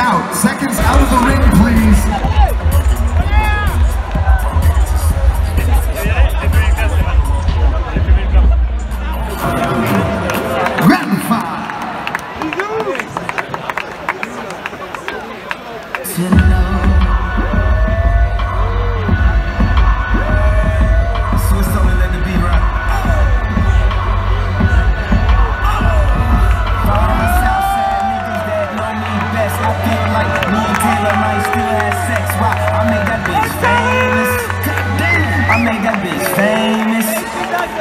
Seconds out. Seconds out of the ring, please.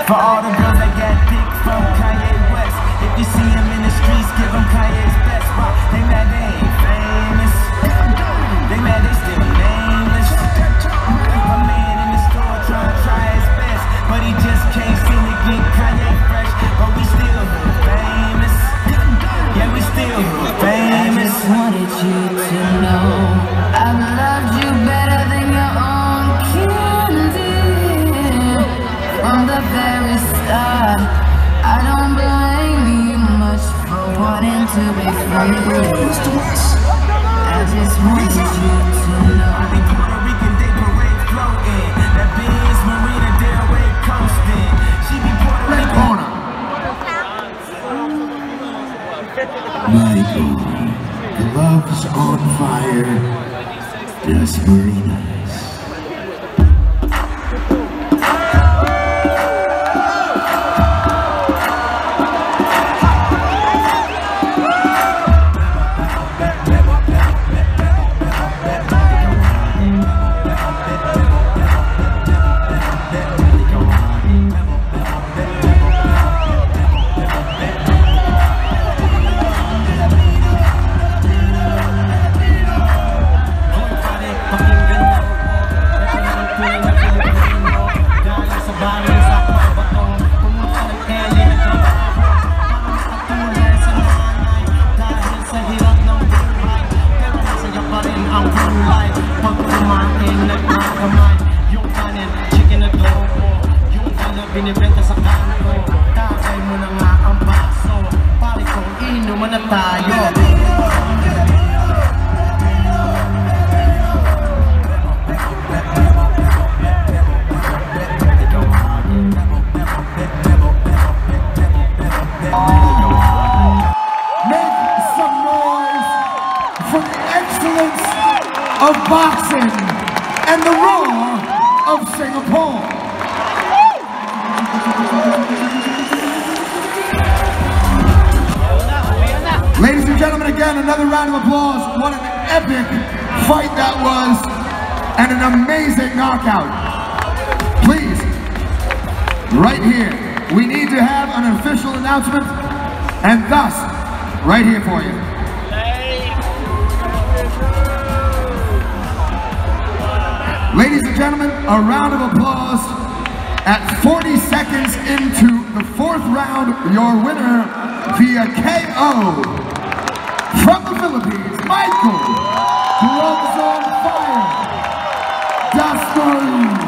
For all the girls that got dick from Kanye West. If you see him in the streets, give him Kanye's best. Why? They mad they Michael, gloves on fire. Dasmarinas. Binibenta sa kanto mo na nga ang baso Pare ko, inuman na tayo Make some noise for the excellence of boxing and the roar of Singapore. Ladies and gentlemen, again, another round of applause. What an epic fight that was, and an amazing knockout. Please, right here, we need to have an official announcement, and thus, right here for you. Ladies and gentlemen, a round of applause. At 40 seconds into the fourth round, your winner via KO from the Philippines, Michael Gloves on Fire. Dasmarin.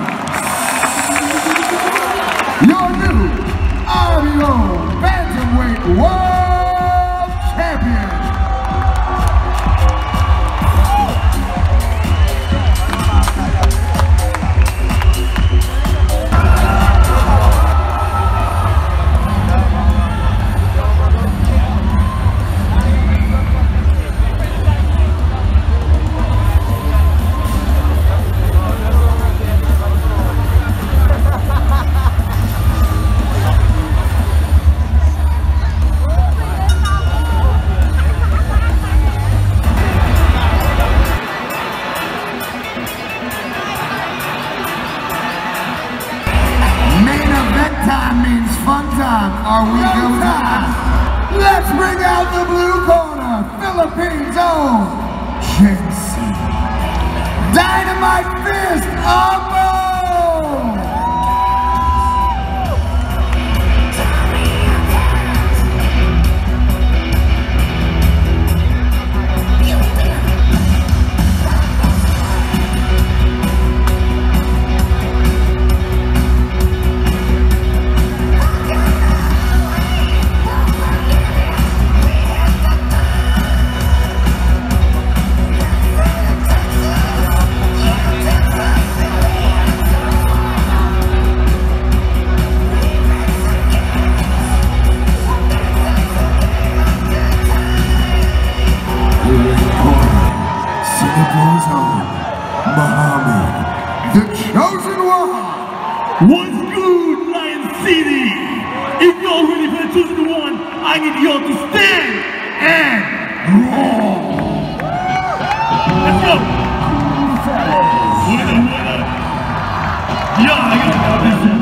Bring out the blue corner, Philippines own Jeson. Dynamite Fist Umbal! Muhamad, the chosen one. What's good, Lion City? If y'all ready for the chosen one, I need y'all to stand and roar. Let's go. Yeah, I got this one.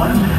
One,